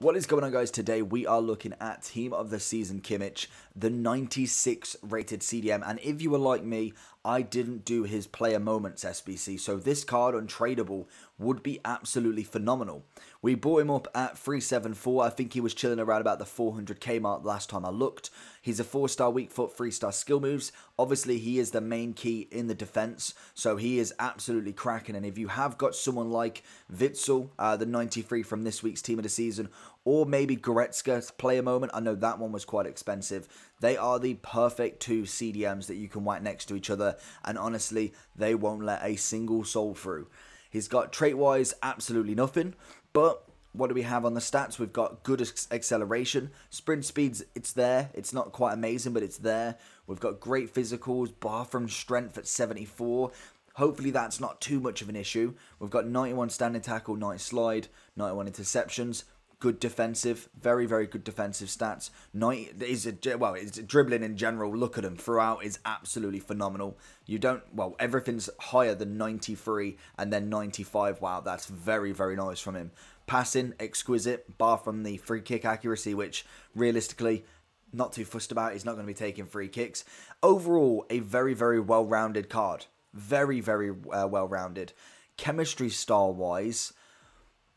What is going on guys? Today we are looking at Team of the Season Kimmich, the 96 rated CDM. And if you were like me, I didn't do his player moments SBC. So this card, untradeable, would be absolutely phenomenal. We bought him up at 374. I think he was chilling around about the 400k mark last time I looked. He's a 4-star weak foot, 3-star skill moves. Obviously, he is the main key in the defense. So he is absolutely cracking. And if you have got someone like Witsel, uh, the 93 from this week's Team of the Season, or maybe Goretzka player moment. I know that one was quite expensive. They are the perfect two CDMs that you can whack next to each other, and honestly, they won't let a single soul through. He's got trait wise absolutely nothing, but what do we have on the stats? We've got good acceleration, sprint speeds, it's there. It's not quite amazing, but it's there. We've got great physicals, bar from strength at 74. Hopefully that's not too much of an issue. We've got 91 standing tackle, 90 slide, 91 interceptions, good defensive, very very good defensive stats. Night is a well, it's dribbling in general. Look at him throughout is absolutely phenomenal. You don't well, everything's higher than 93 and then 95. Wow, that's very very nice from him. Passing exquisite, bar from the free kick accuracy, which realistically not too fussed about. He's not going to be taking free kicks. Overall, a very very well rounded card. Very very uh, well rounded. Chemistry style wise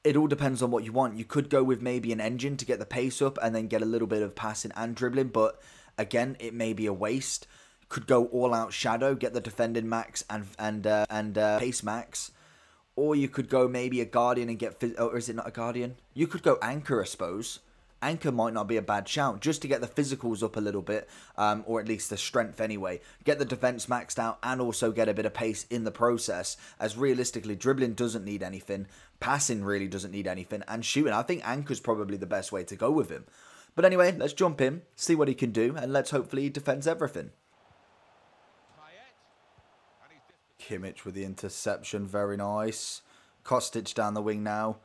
it all depends on what you want. You could go with maybe an engine to get the pace up and then get a little bit of passing and dribbling, but again, it may be a waste. Could go all out shadow, get the defending max and and uh, and uh, pace max, or you could go maybe a guardian and get. Or is it not a guardian? You could go anchor, I suppose. Anchor might not be a bad shout, just to get the physicals up a little bit, um, or at least the strength anyway. Get the defense maxed out and also get a bit of pace in the process, as realistically, dribbling doesn't need anything, passing really doesn't need anything, and shooting. I think Anchor's probably the best way to go with him. But anyway, let's jump in, see what he can do, and let's hopefully he defends everything. Kimmich with the interception, very nice. Kostic down the wing now.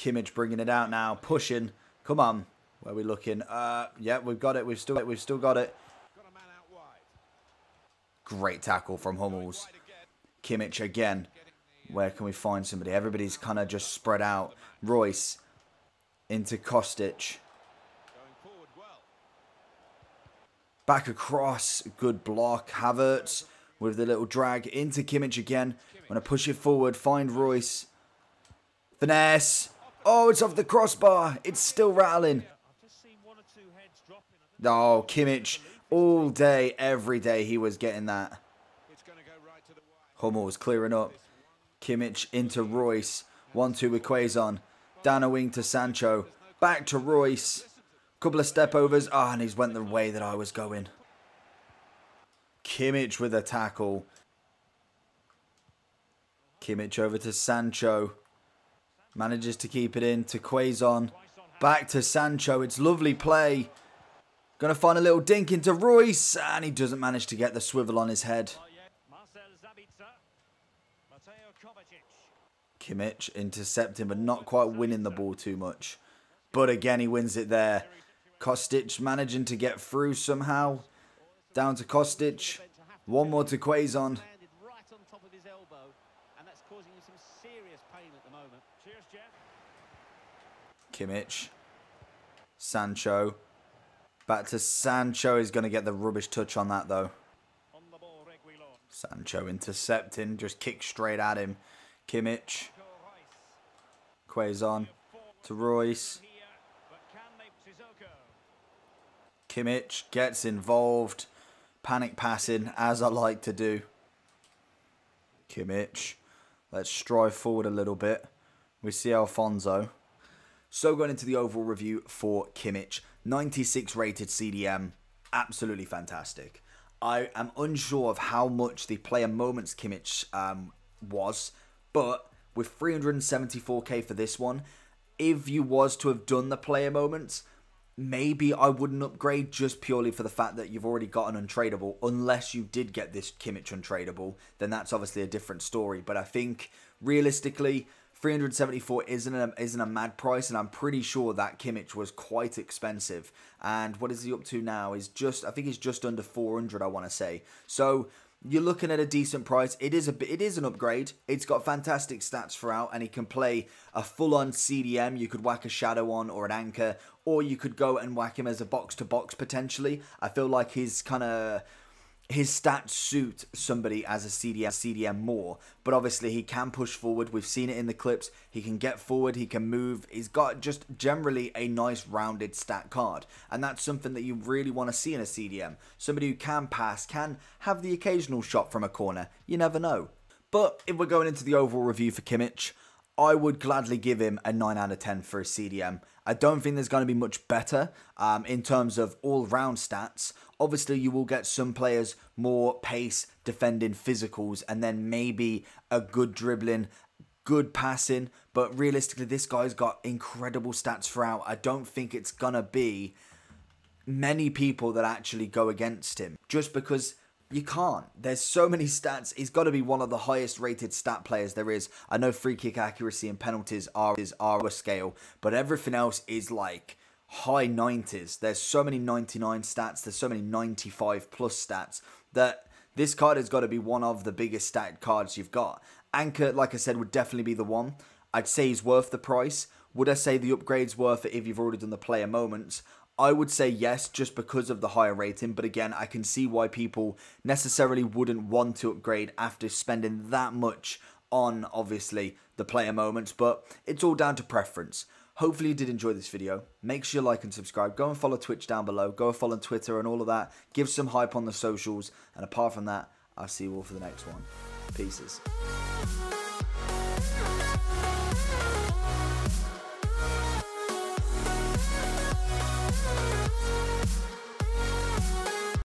Kimmich bringing it out now, pushing. Come on. Where are we looking? Uh, yeah, we've got it. We've still, we've still got it. Great tackle from Hummels. Kimmich again. Where can we find somebody? Everybody's kind of just spread out. Reus into Kostic. Back across. Good block. Havertz with the little drag into Kimmich again. I'm going to push it forward. Find Reus. Finesse. Oh, it's off the crossbar. It's still rattling. Oh, Kimmich. All day, every day, he was getting that. Hummels clearing up. Kimmich into Reus. 1-2 with Quaison. Down a wing to Sancho. Back to Reus. Couple of step overs. Ah, oh, and he's went the way that I was going. Kimmich with a tackle. Kimmich over to Sancho. Manages to keep it in to Quaison. Back to Sancho. It's lovely play. Going to find a little dink into Reus. And he doesn't manage to get the swivel on his head. Kimmich intercepting but not quite winning the ball too much. But again, he wins it there. Kostic managing to get through somehow. Down to Kostic. One more to Quaison. Kimmich. Sancho. Back to Sancho. He's going to get the rubbish touch on that, though. Sancho intercepting. Just kick straight at him. Kimmich. Quaison. To Reus. Kimmich gets involved. Panic passing, as I like to do. Kimmich. Let's strive forward a little bit. We see Alphonso. So going into the overall review for Kimmich, 96 rated CDM, absolutely fantastic. I am unsure of how much the player moments Kimmich um, was, but with 374k for this one, if you was to have done the player moments, maybe I wouldn't upgrade just purely for the fact that you've already got an untradeable. Unless you did get this Kimmich untradeable, then that's obviously a different story. But I think realistically, 374 isn't a, isn't a mad price, and I'm pretty sure that Kimmich was quite expensive. And what is he up to now? Is just I think he's just under 400. I want to say. So you're looking at a decent price. It is a it is an upgrade. It's got fantastic stats throughout, and he can play a full-on CDM. You could whack a shadow on or an anchor, or you could go and whack him as a box to box potentially. I feel like his kind of his stats suit somebody as a CDM, CDM more, but obviously he can push forward. We've seen it in the clips. He can get forward, he can move. He's got just generally a nice rounded stat card, and that's something that you really want to see in a CDM. Somebody who can pass, can have the occasional shot from a corner. You never know. But if we're going into the overall review for Kimmich, I would gladly give him a 9 out of 10 for a CDM. I don't think there's going to be much better um, in terms of all round stats. Obviously, you will get some players more pace, defending, physicals, and then maybe a good dribbling, good passing. But realistically, this guy's got incredible stats throughout. I don't think it's going to be many people that actually go against him just because you can't. There's so many stats. He's got to be one of the highest rated stat players there is. I know free kick accuracy and penalties are is are a scale, but everything else is like high 90s. There's so many 99 stats, there's so many 95 plus stats that this card has got to be one of the biggest stat cards you've got. Anchor, like I said, would definitely be the one. I'd say he's worth the price. Would I say the upgrade's worth it if you've already done the player moments? I would say yes, just because of the higher rating. But again, I can see why people necessarily wouldn't want to upgrade after spending that much on, obviously, the player moments. But it's all down to preference. Hopefully you did enjoy this video. Make sure you like and subscribe. Go and follow Twitch down below. Go and follow Twitter and all of that. Give some hype on the socials. And apart from that, I'll see you all for the next one. Pieces.